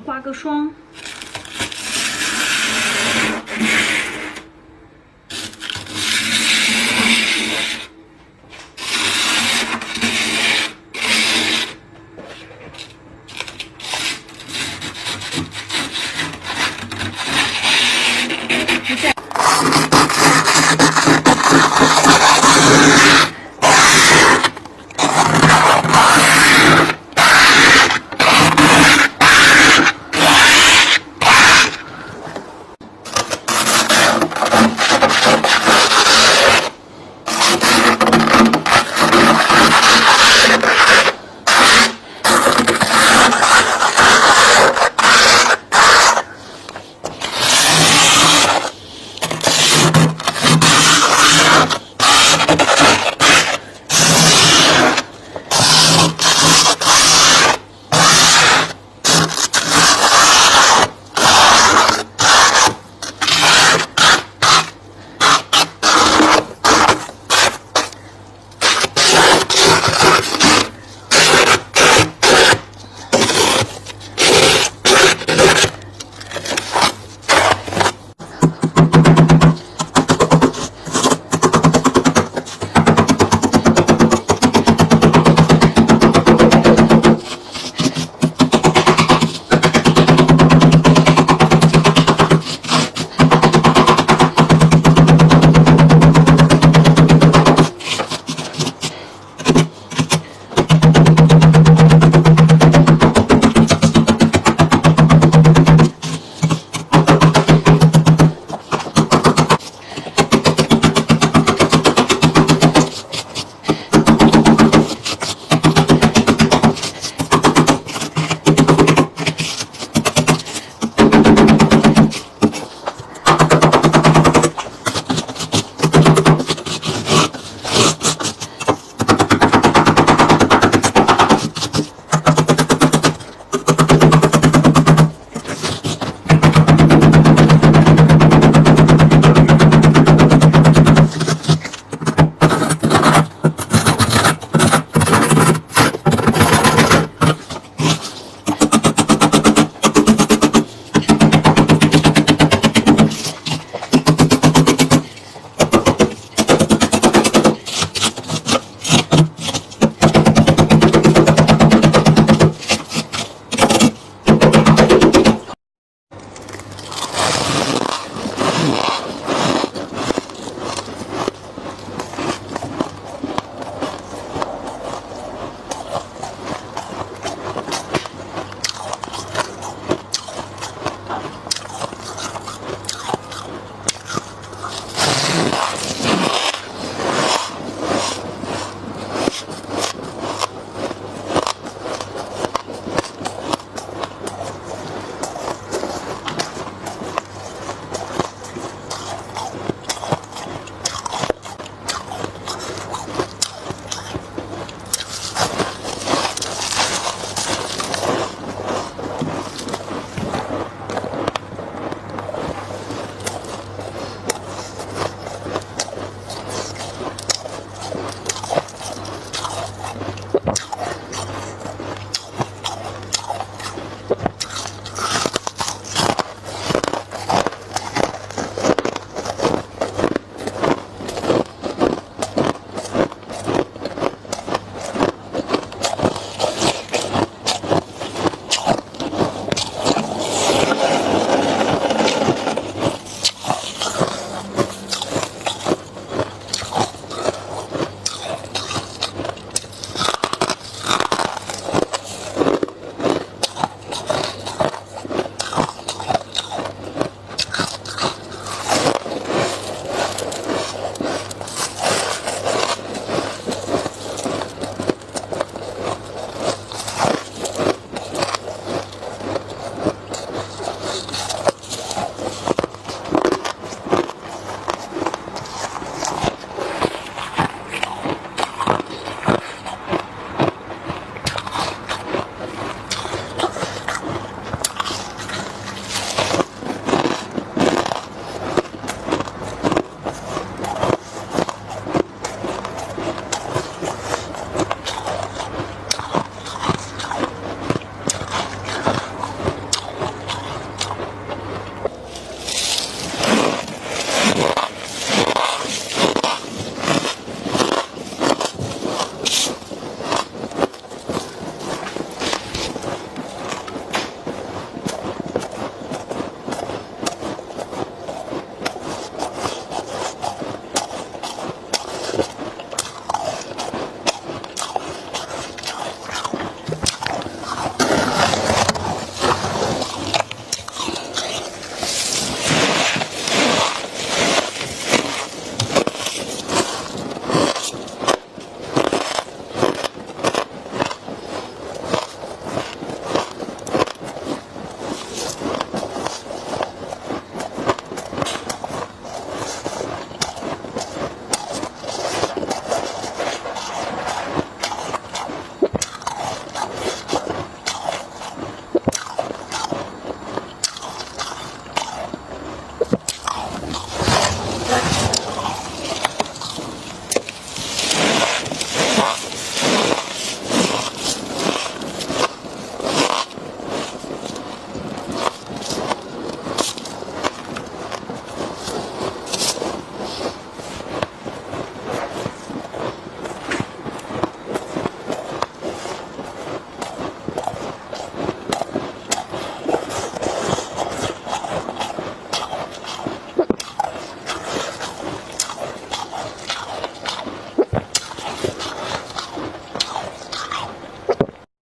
挂个霜